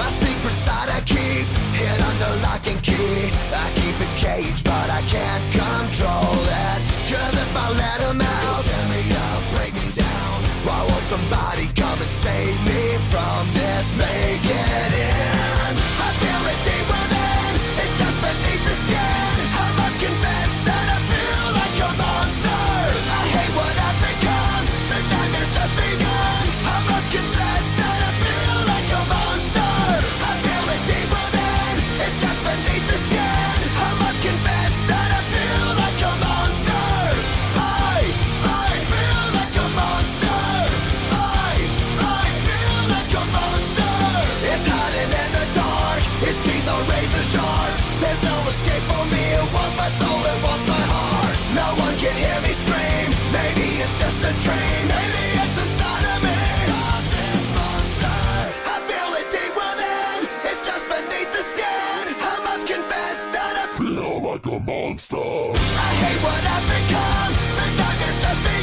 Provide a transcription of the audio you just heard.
My secret side I keep hid under lock and key. I keep it caged, but I can't control it. Cause if I let him out, tear me up, break me down. Why won't somebody come and save me from this? Make Are razor sharp. There's no escape for me. It wants my soul. It wants my heart. No one can hear me scream. Maybe it's just a dream. Maybe it's inside of me. Stop this monster. I feel it deep within. It's just beneath the skin. I must confess that I Feel like a monster. I hate what I've become. The nightmare's just.